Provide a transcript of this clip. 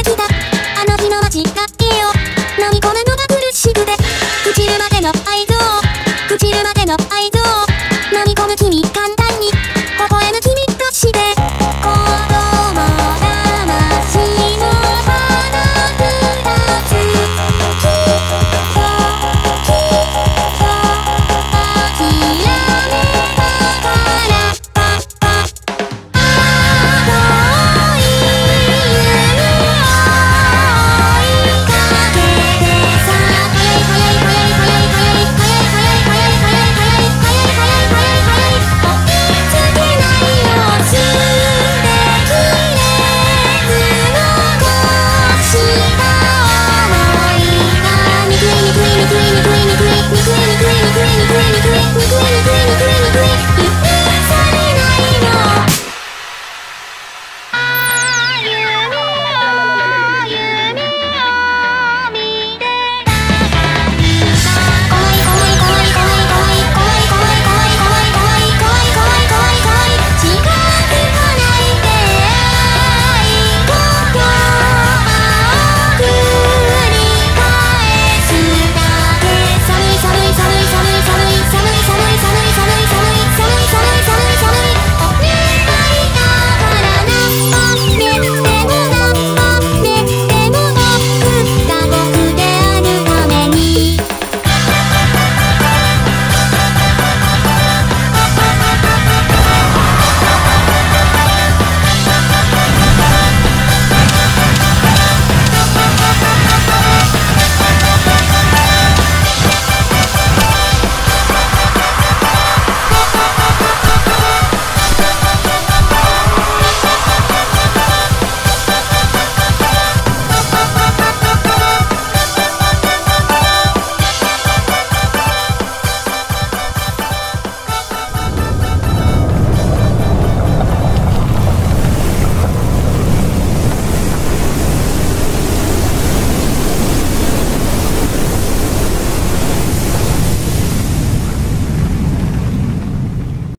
ってきた